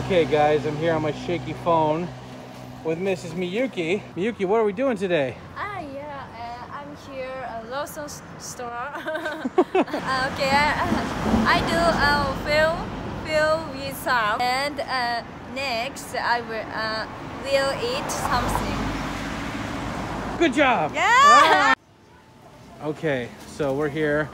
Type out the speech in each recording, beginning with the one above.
Okay, guys, I'm here on my shaky phone with Mrs. Miyuki. Miyuki, what are we doing today? Ah, yeah, uh, I'm here at Lawson store. uh, okay, I, I do uh, film, film with some, and uh, next I will uh, will eat something. Good job! Yeah. Okay, so we're here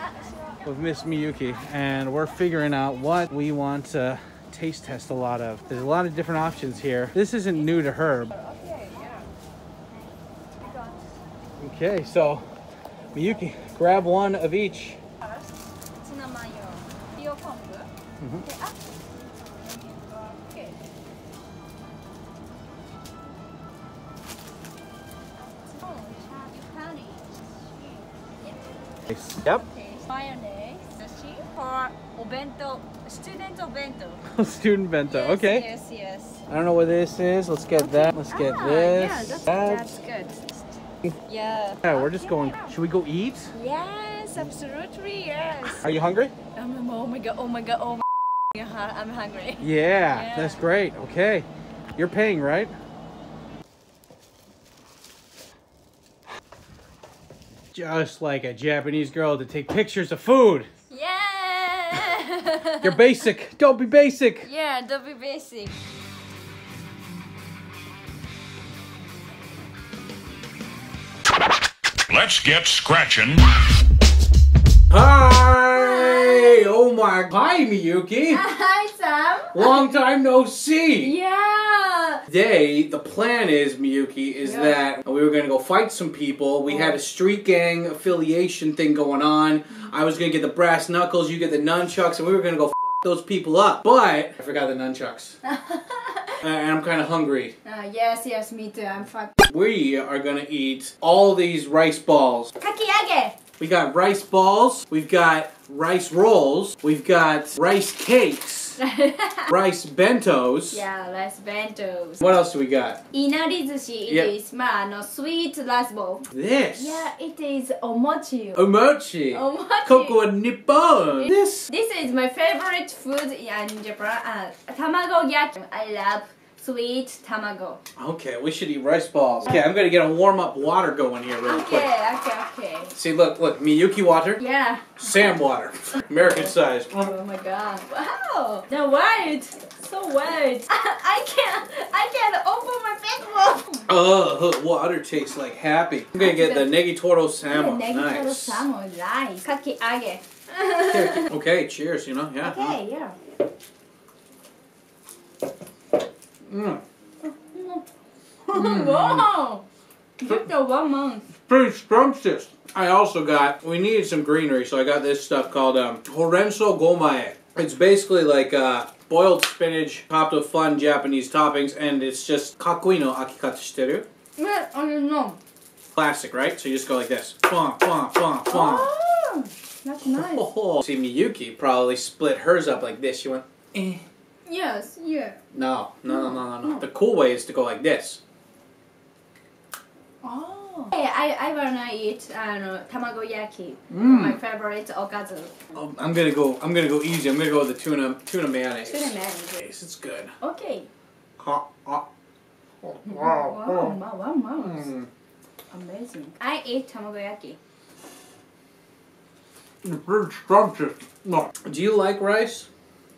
with Miss Miyuki and we're figuring out what we want to taste test a lot of. There's a lot of different options here. This isn't new to her. Okay, yeah. I got Okay, so Miyuki, grab one of each. first cinnamon rio kombu. Mhm. Okay, ah. Okay. Oh, Japanese. Yeah. Yep. Okay, mayonnaise, sushi for obento, student obento. Student bento. Yes, Okay. Yes, yes. I don't know what this is. Let's get that. Let's get Ah, this. Yeah, that's, that. that's good. Yeah. Yeah, we're just Okay. going. Should we go eat? Yes, absolutely, yes. Are you hungry? Um, oh my god, oh my god, oh my I'm hungry. Yeah, Yeah. that's great. Okay. You're paying, right? Just like a Japanese girl to take pictures of food. Yeah! You're basic. Don't be basic. Yeah, don't be basic. Let's get scratching. Hi! Oh my. Hi, Miyuki. Hi, Sam. Long time no see. Yeah. Today, the plan is, Miyuki, is Yeah. that we were gonna go fight some people. We had a street gang affiliation thing going on. I was gonna get the brass knuckles, you get the nunchucks, and we were gonna go f- those people up. But I forgot the nunchucks. Uh, and I'm kind of hungry. Uh, yes, yes, me too. I'm fuck. We are gonna eat all these rice balls. Kakiage. We got rice balls, we've got rice rolls, we've got rice cakes, rice bentos. yeah, rice bentos. What else do we got? Inarizushi, it Yep. is, ma, no, sweet rice ball. This. Yeah, it is omochi. Omochi. Omochi. Cocoa Nippon. This. This is my favorite food in Japan. Uh, tamago yaki. I love sweet tamago. Okay, we should eat rice balls. Okay, I'm gonna get a warm up water going here real quick. Okay, okay, okay. See, look, look, Miyuki water, Yeah. Sam water, American size. Oh my god. Wow. The white. So white. I can't. I can't open my Facebook. Oh, water tastes like happy. I'm gonna get the Negitoro salmon. Negitoro Nice. salmon rice. Kakiage. Okay, okay, cheers. You know, yeah. Okay, yeah. Mm. wow. Just a one month. Pretty scrumptious. I also got, we needed some greenery, so I got this stuff called um, Horenso Gomae. It's basically like uh, boiled spinach topped with fun Japanese toppings, and it's just kakui no akikata shiteru. Yeah, I don't know. Classic, right? So you just go like this. Bum, bum, bum, bum. Oh, that's nice. Oh, See, Miyuki probably split hers up like this. She went, eh. Yes, yeah. No, no, no, no, no, no. The cool way is to go like this. Oh. Hey, I, I wanna eat uh, tamago yaki. Mm. My favorite okazu. Oh, I'm gonna go. I'm gonna go easy. I'm gonna go with the tuna, tuna mayonnaise. Tuna mayonnaise. It's good. Okay. Oh, Wow, wow. wow, wow, wow. Mm. Amazing. I eat tamago yaki. It's very scrumptious. No. Do you like rice?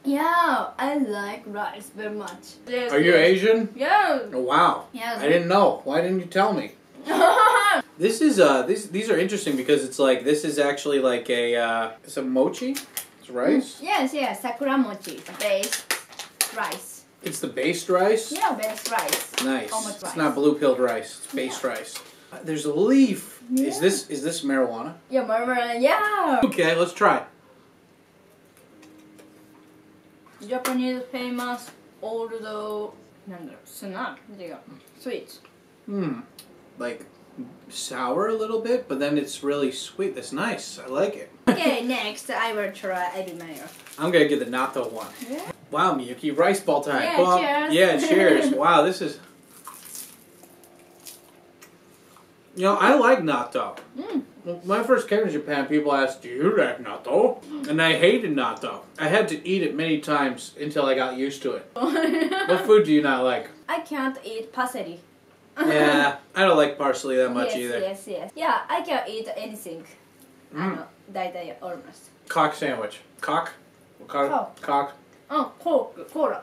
Yeah, I like rice very much. Yes, Are you yes. Asian? Yeah. Oh, wow. Yes. I didn't know. Why didn't you tell me? This is uh these these are interesting because it's like this is actually like a uh it's a mochi. It's rice. yes, yes, sakura mochi, base rice. It's the based rice. Yeah, base rice. Nice. Almond It's not blue pilled rice. It's based rice. Uh, There's a leaf. Is this is this marijuana? Yeah, marijuana. yeah. Okay, let's try. Japanese famous old なんだろう砂違う sweet Hmm. Like sour a little bit, but then it's really sweet. That's nice. I like it. okay next I will try ebi mayo I'm gonna get the natto one. Yeah. Wow, Miyuki, rice ball time. Yeah, Well, cheers. Yeah, cheers. wow, this is. You know, I like natto. mm. My first came to Japan, people asked, "Do you like natto?" And I hated natto. I had to eat it many times until I got used to it. what food do you not like? I can't eat parsley. yeah, I don't like parsley that much yes, either. Yes, yes, yes. Yeah, I can eat anything. Mm. I almost. Cock sandwich. Cock? Cock? Cock? Oh, coke, cola.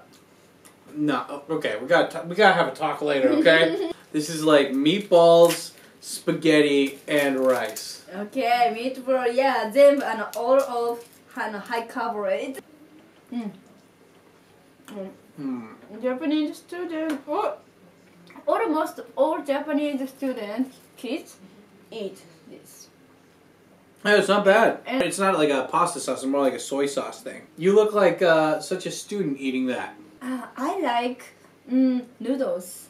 No, okay, we got we gotta have a talk later, okay? this is like meatballs spaghetti and rice. Okay, meatball, yeah, them and all of and high coverage. Mm. Mm. Mm. Japanese students, almost all Japanese students, kids, eat this. Yeah, it's not bad. And it's not like a pasta sauce, it's more like a soy sauce thing. You look like uh, such a student eating that. Uh, I like mm, noodles.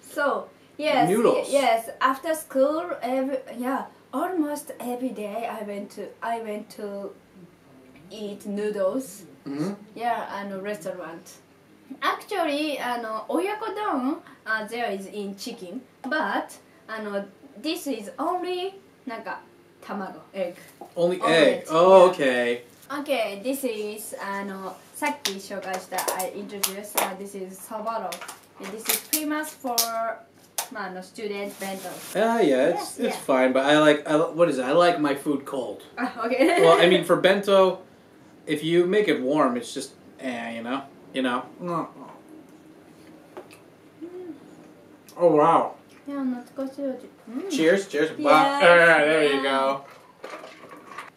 So, yes, noodles. Yes, after school, every yeah, almost every day I went to I went to eat noodles. Mm -hmm. Yeah, and a restaurant. Actually, ano, oyakodon uh, there is in chicken, but ano, this is only Naka, tamago egg. Only egg. Oh, okay. Okay, this is あのさっき紹介した I introduced. Uh, this is soboro. This is famous for Mano, student bento. Ah, uh, yeah, it's yeah, it's yeah. fine, but I like I, what is it? I like my food cold. Uh, okay. well, I mean, for bento, if you make it warm, it's just eh, you know, you know. Mm. Oh wow. Yeah, mm. Cheers, cheers. Yeah. Wow. Uh, there you go.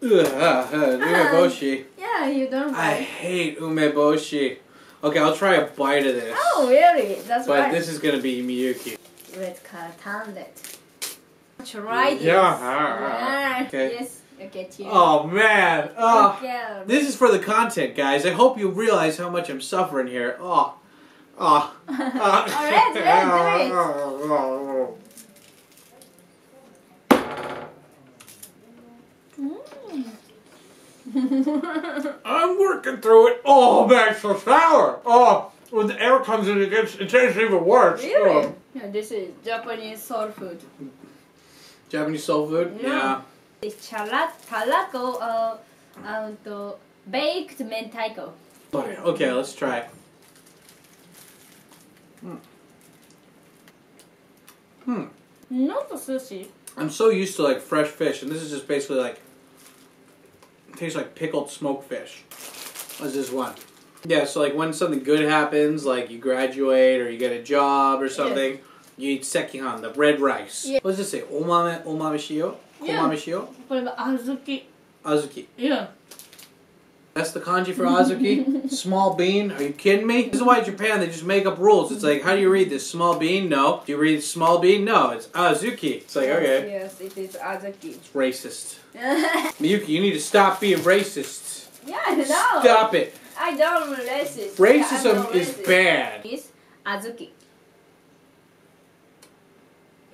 Ugh, umeboshi. Yeah, you don't. Like. I hate umeboshi. Okay, I'll try a bite of this. Oh, really? That's but right. But this is gonna be Miyuki. Red color tablet. Try this. Yeah. Yeah. Okay. Yes. Okay, cheers. Oh man. Oh. Okay. This is for the content, guys. I hope you realize how much I'm suffering here. Oh. Oh. oh. Alright, alright, do it. Mm. I'm working through it. Oh, man, it's so sour. Oh, when the air comes in, it gets it tastes even worse. really? Oh. Yeah, this is Japanese soul food. Japanese soul food. Yeah. It's chala talaco, uh, um, to baked mentaiko. Yeah. Okay, let's try. it. Hmm. Not so sushi. I'm so used to like fresh fish, and this is just basically like tastes like pickled smoked fish. What's this one? Yeah, so like when something good happens, like you graduate or you get a job or something, you eat sekihan, the bread rice. Yeah. What does it say? Omame, omame shio? Yeah. Omame shio? azuki. Azuki. Yeah. That's the kanji for azuki? small bean? Are you kidding me? This is why Japan, they just make up rules. It's like, how do you read this? Small bean? No. Do you read small bean? No. It's azuki. It's like, okay. Yes, it is azuki. It's racist. Miyuki, you need to stop being racist. Yeah, no. Stop it. I don't racist. Racism, yeah, is bad. It's azuki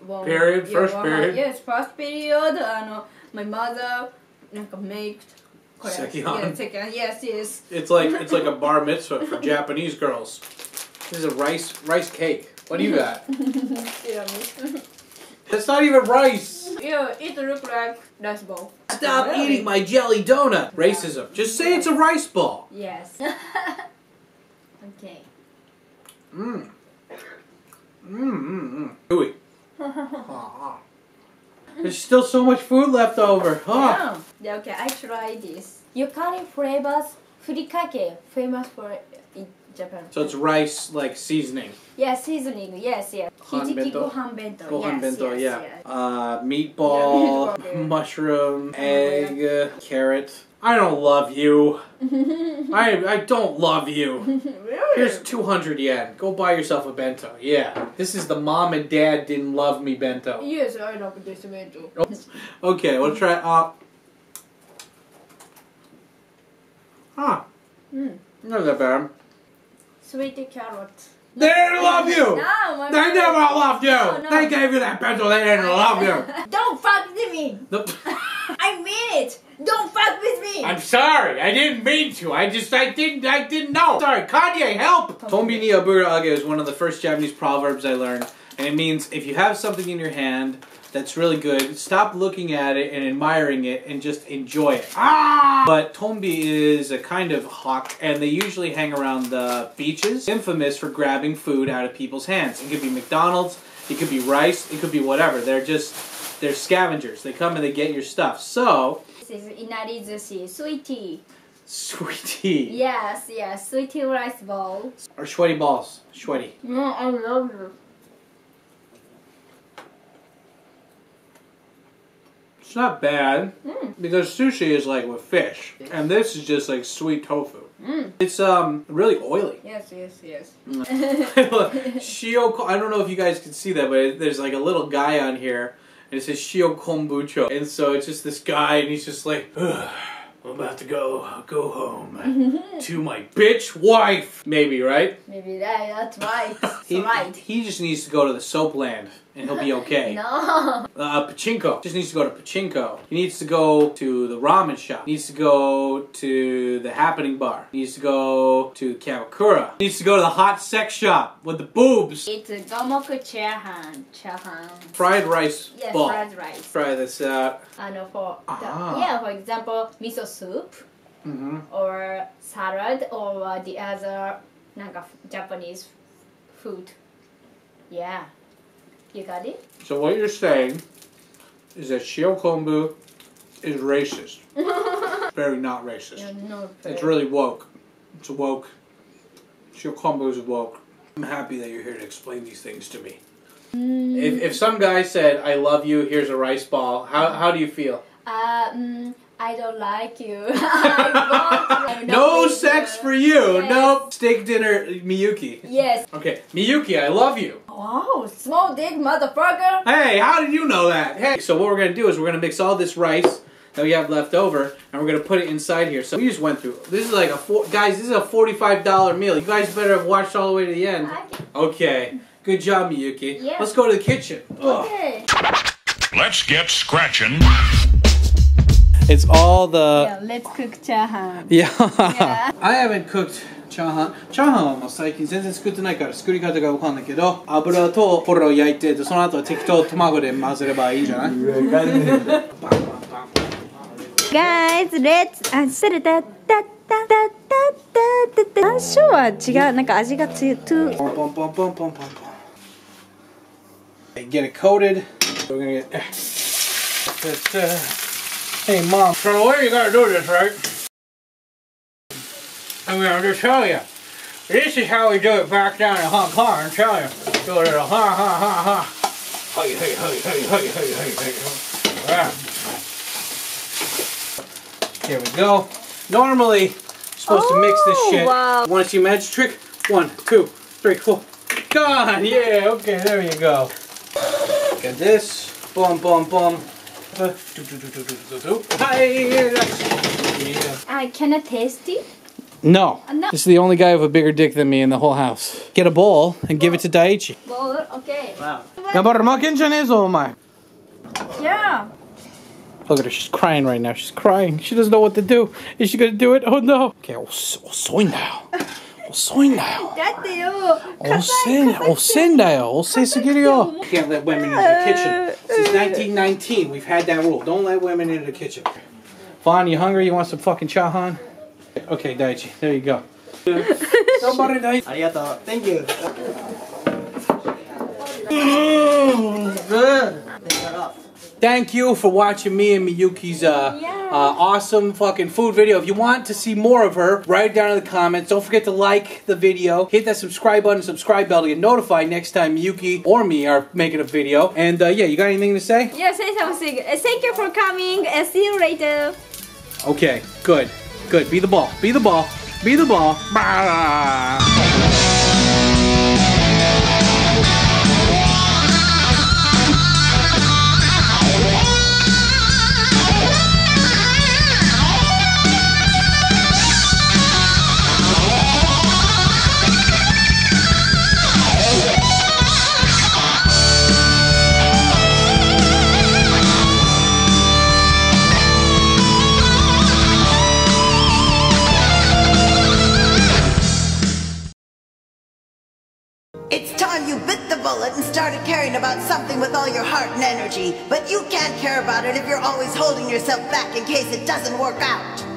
well, period, yeah, first well, period. Yes, first period. Uh, my mother, like, made Sekihan. Yeah, yes, yes. It's like it's like a bar mitzvah for Japanese girls. This is a rice rice cake. What do you got? That's not even rice. Yeah, it looks like rice ball. Stop eating my jelly donut. Racism. Just say it's a rice ball. Yes. okay. Mm, mmm. Mmm. Mmm. Gooey. There's still so much food left over. Ah. Yeah. Okay, I try this. Yukari flavors furikake, famous for in Japan. So it's rice like seasoning. Yeah, seasoning. Yes, yes. Han bento. gohan bento. Gohan yes, bento, yes, yeah. yes. Uh, meatball, Yeah, meatball. mushroom, egg, uh, carrot. I don't love you. I I don't love you. really? Here's 200 yen. Go buy yourself a bento. Yeah. This is the mom and dad didn't love me bento. Yes, I love this bento. Okay, we'll try. Uh, huh. Mm. Not that bad. Sweet carrot. They didn't love you! No, my They mother- never loved you! No, no. They gave you that bento, they didn't love you! Don't fuck with me. Nope. I mean it. Don't fuck with me. I'm sorry, I didn't mean to. I just, I didn't, I didn't know. Sorry, Kanye, help! Tombi ni abura age is one of the first Japanese proverbs I learned, and it means if you have something in your hand, that's really good. Stop looking at it and admiring it and just enjoy it. Ah! But Tombi is a kind of hawk, and they usually hang around the beaches, infamous for grabbing food out of people's hands. It could be McDonald's, it could be rice, it could be whatever. They're just they're scavengers. They come and they get your stuff. So This is inarizushi, sweet tea. sweet tea Yes, yes, sweet tea rice balls. or sweaty balls, sweaty. No, I love it. It's not bad Mm. because sushi is like with fish, and this is just like sweet tofu. Mm. It's um really oily. Yes, yes, yes. Shio, I don't know if you guys can see that, but there's like a little guy on here, and it says Shio Kombucho, and so it's just this guy, and he's just like, "Ugh, I'm about to go go home to my bitch wife, maybe right? Maybe that, that's right. He, right. he just needs to go to the soap land, and he'll be okay. no. Uh, pachinko. Just needs to go to pachinko. He needs to go to the ramen shop. He needs to go to the happening bar. He needs to go to Kamakura. He needs to go to the hot sex shop with the boobs. It's a gomoku chahan. Chahan. Fried rice yeah, ball. fried rice. Fry this out. I for, ah. the, yeah, for example, miso soup. Mm -hmm. Or salad or the other Japanese food. Yeah. You got it? So what you're saying is that Shio Kombu is racist. Very not racist. No, no. It's really woke. It's woke. Shio Kombu is woke. I'm happy that you're here to explain these things to me. Mm, If, if some guy said, I love you, here's a rice ball, how, how do you feel? mm, I don't like you. No sex you. for you. Yes. Nope. Steak dinner, Miyuki. Yes. Okay, Miyuki, I love you. Wow, small dick motherfucker. Hey, how did you know that? Hey. So what we're gonna do is we're gonna mix all this rice that we have left over, and we're gonna put it inside here. So we just went through. This is like a four, guys. This is a forty-five dollar meal. You guys better have watched all the way to the end. Okay. Good job, Miyuki. Yeah. Let's go to the kitchen. Ugh. Okay. Let's get scratching. It's all the Yeah, let's cook chahan. Yeah. Yeah. I haven't cooked チャーハン。チャーハンはもう最近全然作ってないから作り方がわかんないけど、油とポロを焼いて、その後は適当卵で混ぜればいいじゃない？Guys, let's あっさたたたたたたったったは違うなんか味がつゆとポポンポンポンポンポン。ポン get it coated. We're 理は I'm gonna just tell you. This is how we do it back down in Hong Kong. I'm telling you. Do a little ha ha ha ha. Hey, hey, hey, hey, hey, hey, hey, hey. Here we go. Normally, you're supposed to mix this Oh, shit. wow. Want to see magic trick? One, two, three, four. Gone! Yeah, okay, there you go. Get this. Boom, boom, boom. Uh, do, do, do, do, do, do, do. Hi, Yeah. I can I taste it? No. Uh. This is the only guy with a bigger dick than me in the whole house. Get a bowl and give it to Daichi. Bowl, okay. Wow. Yeah. Look at her, she's crying right now. She's crying. She doesn't know what to do. Is she gonna do it? Oh no. Okay, oh, soy now. Oh, soy now. Oh, sin, oh, sin now. Oh, can't let women in the kitchen. Since 1919, we've had that rule. Don't let women into the kitchen. Vaughn, you hungry? You want some fucking chahan? Okay, Daichi, there you go. Somebody, Daichi. Arigato. Thank you. Good. Thank you for watching me and Miyuki's uh, yeah. uh, awesome fucking food video. If you want to see more of her, write down in the comments. Don't forget to like the video. Hit that subscribe button, subscribe bell to get notified next time Miyuki or me are making a video. And uh, yeah, you got anything to say? Yeah, say something. Uh, thank you for coming and see you later. Okay, good good. Be the ball. Be the ball. Be the ball. Bah. And started caring about something with all your heart and energy. But you can't care about it if you're always holding yourself back in case it doesn't work out.